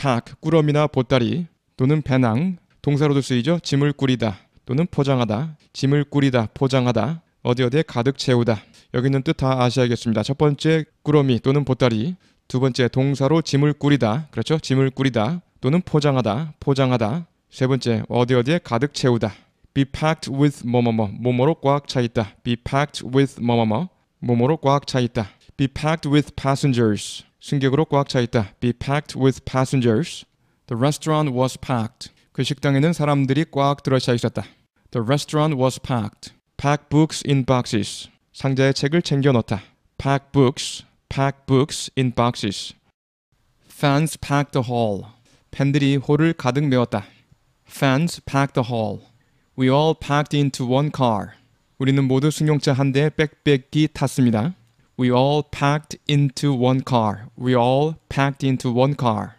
pack 꾸러미나 보따리 또는 배낭 동사로도 쓰이죠. 짐을 꾸리다 또는 포장하다. 짐을 꾸리다 포장하다. 어디 어디에 가득 채우다. 여기 있는 뜻 다 아셔야겠습니다. 첫 번째 꾸러미 또는 보따리. 두 번째 동사로 짐을 꾸리다. 그렇죠. 짐을 꾸리다 또는 포장하다 포장하다. 세 번째 어디 어디에 가득 채우다. Be packed with 뭐뭐뭐. 뭐뭐로 꽉 차 있다. Be packed with 뭐뭐뭐. 뭐뭐로 꽉 차 있다. Be packed with passengers 승객으로 꽉 차 있다 be packed with passengers the restaurant was packed 그 식당에는 사람들이 꽉 들어차 있었다 the restaurant was packed pack books in boxes 상자에 책을 챙겨 넣다 pack books pack books in boxes fans packed the hall 팬들이 홀을 가득 메웠다 fans packed the hall we all packed into one car 우리는 모두 승용차 한 대에 빽빽히 탔습니다 we all packed into one car. We all packed into one car